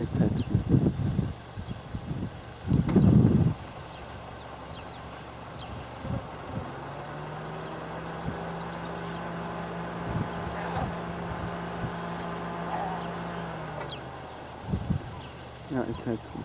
Exception. Yeah, jetzt.